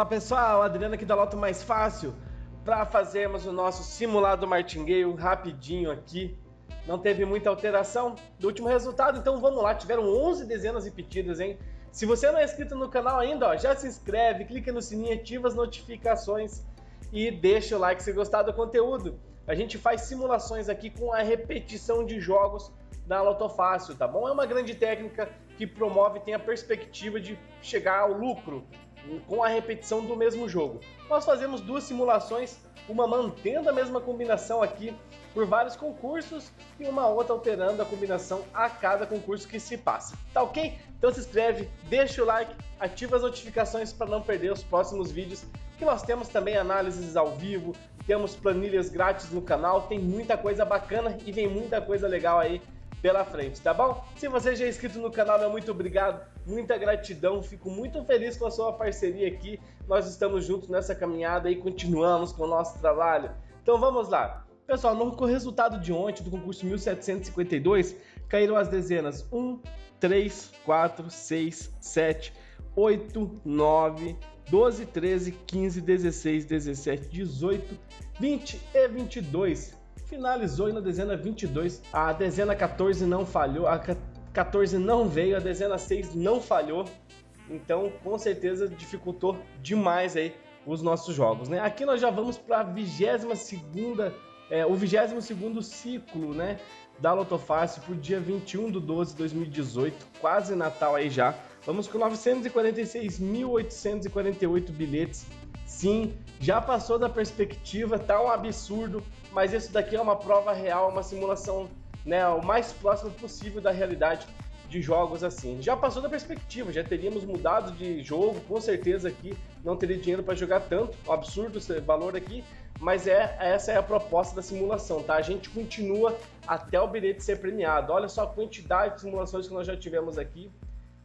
Olá pessoal, Adriano aqui da Loto Mais Fácil para fazermos o nosso simulado martingale rapidinho aqui. Não teve muita alteração do último resultado, então vamos lá. Tiveram 11 dezenas repetidas, hein? Se você não é inscrito no canal ainda, ó, já se inscreve, clica no sininho, ativa as notificações e deixa o like se gostar do conteúdo. A gente faz simulações aqui com a repetição de jogos da Loto Fácil, tá bom? É uma grande técnica que promove e tem a perspectiva de chegar ao lucro com a repetição do mesmo jogo. Nós fazemos duas simulações, uma mantendo a mesma combinação aqui por vários concursos e uma outra alterando a combinação a cada concurso que se passa. Tá ok? Então se inscreve, deixa o like, ativa as notificações para não perder os próximos vídeos, que nós temos também análises ao vivo, temos planilhas grátis no canal, tem muita coisa bacana e vem muita coisa legal aí pela frente, tá bom? Se você já é inscrito no canal, meu muito obrigado, muita gratidão, fico muito feliz com a sua parceria aqui. Nós estamos juntos nessa caminhada e continuamos com o nosso trabalho. Então vamos lá. Pessoal, no resultado de ontem do concurso 1752, caíram as dezenas 1, 3, 4, 6, 7, 8, 9, 12, 13, 15, 16, 17, 18, 20 e 22 finalizou na dezena 22. A dezena 14 não falhou, a 14 não veio, a dezena 6 não falhou. Então, com certeza dificultou demais aí os nossos jogos, né? Aqui nós já vamos para a 22 segunda, é, o 22 segundo ciclo, né, da Lotofácil por dia 21 de 12 de 2018, quase Natal aí já. Vamos com 946.848 bilhetes Sim, já passou da perspectiva, tá um absurdo, mas isso daqui é uma prova real, uma simulação, né, o mais próximo possível da realidade de jogos assim. Já passou da perspectiva, já teríamos mudado de jogo, com certeza aqui não teria dinheiro para jogar tanto, um absurdo esse valor aqui, mas é essa é a proposta da simulação, tá? A gente continua até o bilhete ser premiado. Olha só a quantidade de simulações que nós já tivemos aqui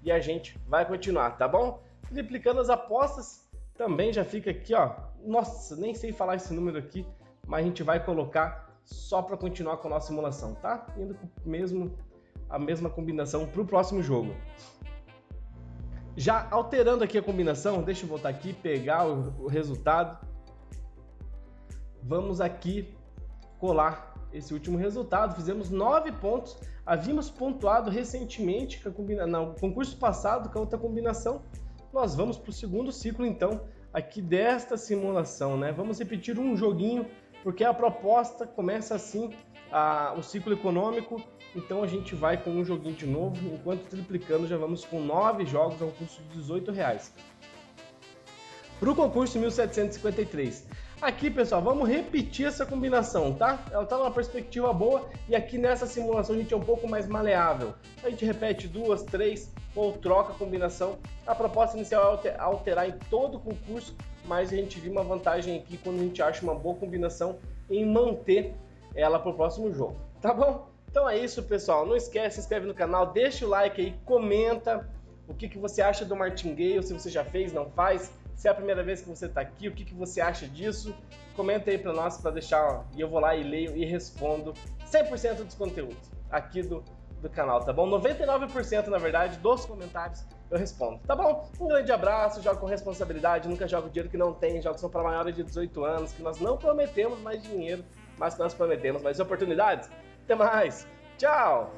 e a gente vai continuar, tá bom? Triplicando as apostas, também já fica aqui, ó. Nossa, nem sei falar esse número aqui, mas a gente vai colocar só para continuar com a nossa simulação, tá? Indo com mesmo, a mesma combinação para o próximo jogo. Já alterando aqui a combinação, deixa eu voltar aqui, pegar o, o resultado. Vamos aqui colar esse último resultado. Fizemos nove pontos. Havíamos pontuado recentemente no concurso passado com outra combinação nós vamos para o segundo ciclo, então, aqui desta simulação, né? Vamos repetir um joguinho, porque a proposta começa assim, a, o ciclo econômico, então a gente vai com um joguinho de novo, enquanto triplicando já vamos com nove jogos ao custo de 18 reais. Para o concurso 1753, Aqui, pessoal, vamos repetir essa combinação, tá? Ela está numa perspectiva boa e aqui nessa simulação a gente é um pouco mais maleável. A gente repete duas, três ou troca a combinação. A proposta inicial é alterar em todo o concurso, mas a gente viu uma vantagem aqui quando a gente acha uma boa combinação em manter ela para o próximo jogo, tá bom? Então é isso, pessoal. Não esquece, se inscreve no canal, deixa o like aí, comenta o que, que você acha do Martingale, se você já fez, não faz se é a primeira vez que você está aqui, o que, que você acha disso? Comenta aí para nós para deixar e eu vou lá e leio e respondo 100% dos conteúdos aqui do, do canal, tá bom? 99% na verdade dos comentários eu respondo, tá bom? Um grande abraço, jogo com responsabilidade, nunca jogo dinheiro que não tem, jogos são para maiores de 18 anos, que nós não prometemos mais dinheiro, mas que nós prometemos mais oportunidades. Até mais, tchau!